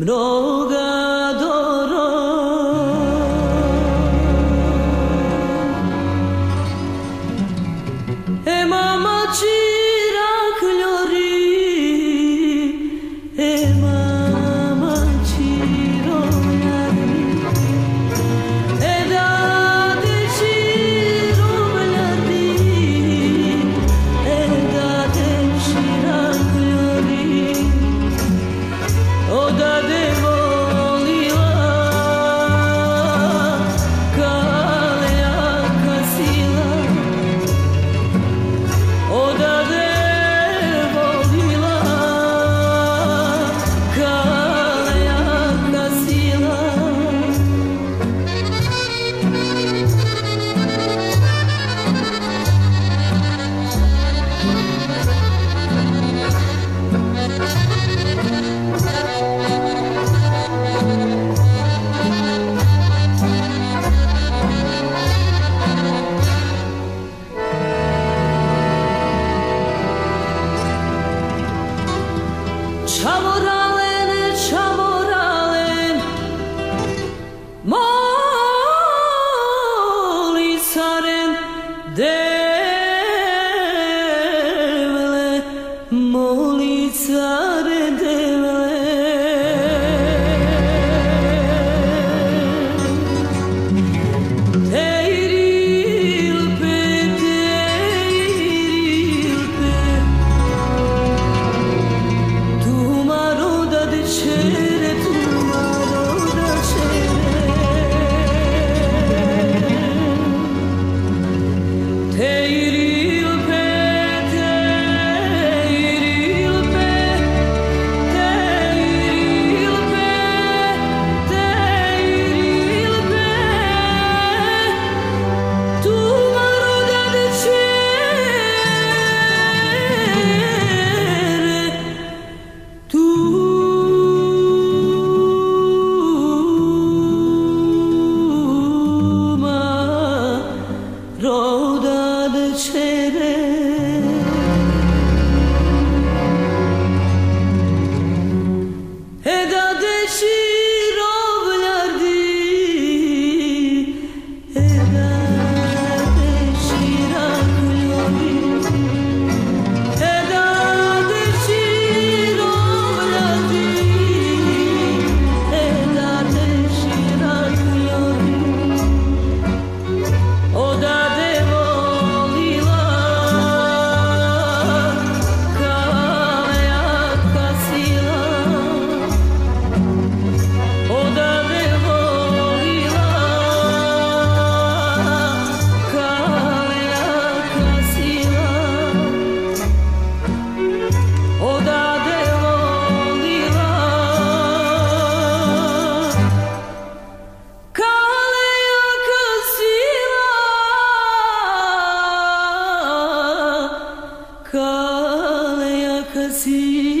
No. Existe Kalaya kasih